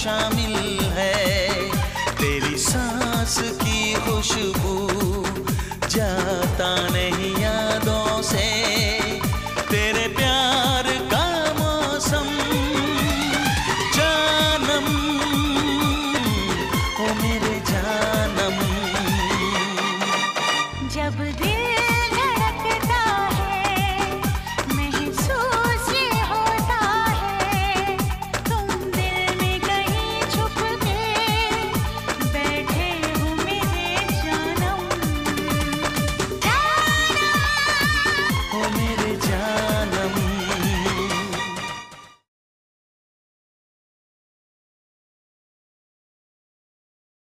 शामिल है। तेरी सांस की खुशबू जाता नहीं यादों से। तेरे प्यार का मौसम, जानम, ओ मेरे जानम। जब दिल